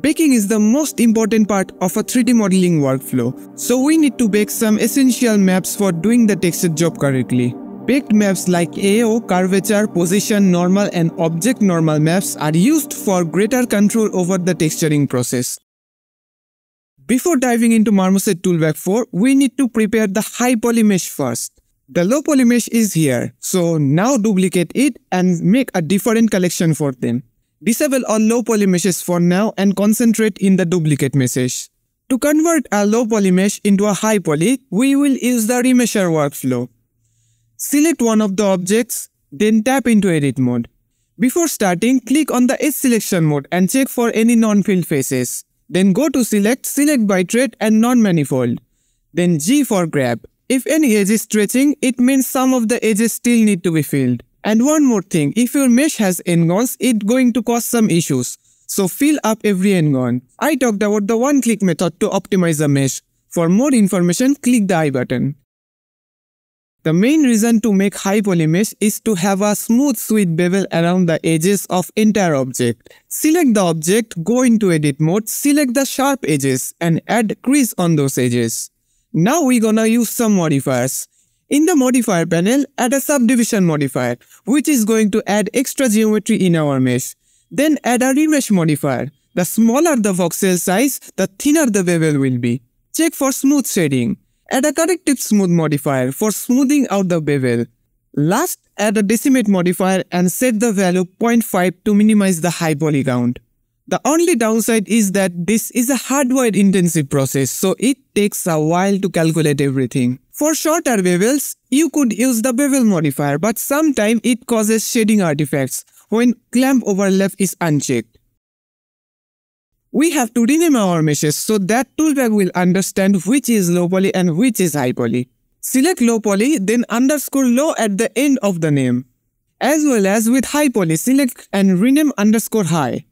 Baking is the most important part of a 3D modeling workflow, so we need to bake some essential maps for doing the texture job correctly. Baked maps like AO, curvature, position, normal and object normal maps are used for greater control over the texturing process. Before diving into Marmoset Toolbag 4, we need to prepare the high poly mesh first. The low poly mesh is here, so now duplicate it and make a different collection for them. Disable all low poly meshes for now and concentrate in the duplicate meshes. To convert a low poly mesh into a high poly, we will use the remesher workflow. Select one of the objects, then tap into edit mode. Before starting, click on the edge selection mode and check for any non-filled faces. Then go to select, select by trait and non-manifold. Then G for grab. If any edge is stretching, it means some of the edges still need to be filled. And one more thing, if your mesh has n-gons, it's going to cause some issues. So fill up every n-gon. I talked about the one-click method to optimize the mesh. For more information, click the I button. The main reason to make high poly mesh is to have a smooth sweet bevel around the edges of entire object. Select the object, go into edit mode, select the sharp edges and add crease on those edges. Now we gonna use some modifiers. In the modifier panel, add a subdivision modifier, which is going to add extra geometry in our mesh. Then add a remesh modifier. The smaller the voxel size, the thinner the bevel will be. Check for smooth shading. Add a corrective smooth modifier for smoothing out the bevel. Last, add a decimate modifier and set the value 0.5 to minimize the high poly count. The only downside is that this is a hardware intensive process so it takes a while to calculate everything. For shorter bevels, you could use the bevel modifier but sometimes it causes shading artifacts when clamp overlap is unchecked. We have to rename our meshes so that toolbag will understand which is low poly and which is high poly. Select low poly then underscore low at the end of the name. As well as with high poly, select and rename underscore high.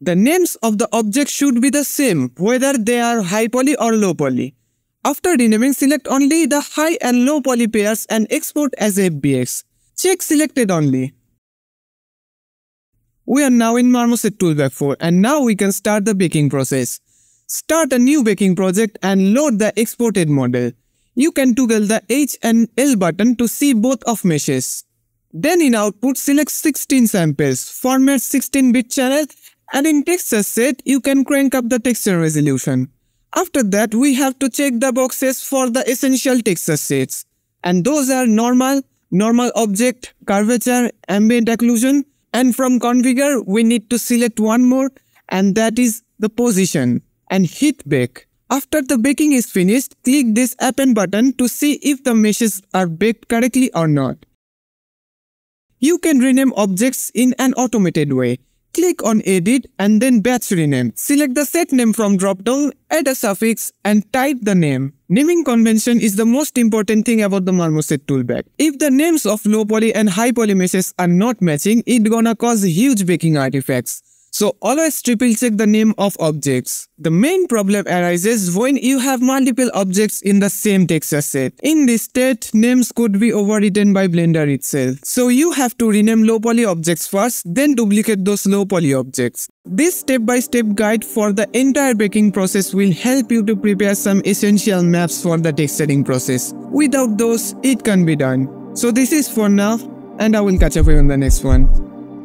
The names of the objects should be the same whether they are high poly or low poly. After renaming, select only the high and low poly pairs and export as FBX. Check selected only. We are now in Marmoset Toolbag 4 and now we can start the baking process. Start a new baking project and load the exported model. You can toggle the H and L button to see both of meshes. Then in output, select 16 samples, format 16-bit channel and in texture set, you can crank up the texture resolution. After that, we have to check the boxes for the essential texture sets. And those are normal, normal object, curvature, ambient occlusion. And from configure, we need to select one more and that is the position and hit bake. After the baking is finished, click this append button to see if the meshes are baked correctly or not. You can rename objects in an automated way. Click on edit and then batch rename. Select the set name from dropdown, add a suffix and type the name. Naming convention is the most important thing about the Marmoset toolbag. If the names of low poly and high poly meshes are not matching, it gonna cause huge baking artifacts. So always triple check the name of objects. The main problem arises when you have multiple objects in the same texture set. In this state, names could be overwritten by Blender itself. So you have to rename low poly objects first, then duplicate those low poly objects. This step-by-step -step guide for the entire baking process will help you to prepare some essential maps for the texturing process. Without those, it can't be done. So this is for now, and I will catch up with you on the next one.